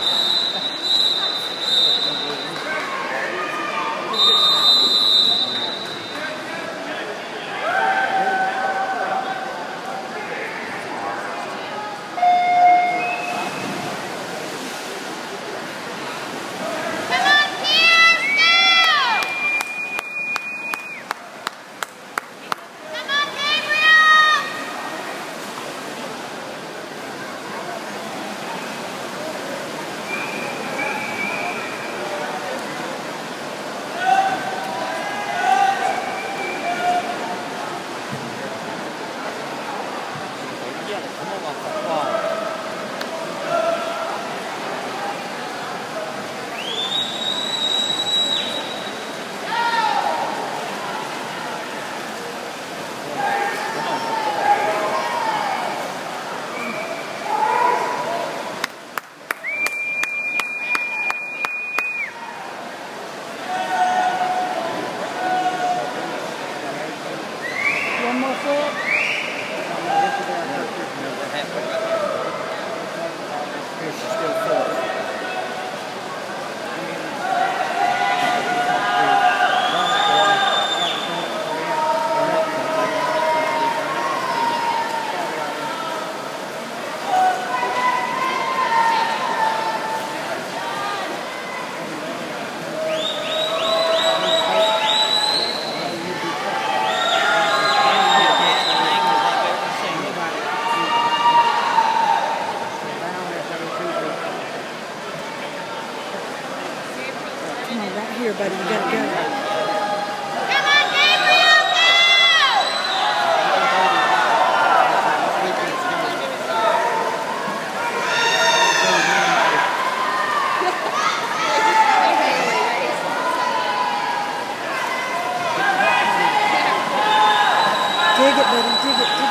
you One more foot. Come on, right here, buddy. You gotta go. Dig it, buddy.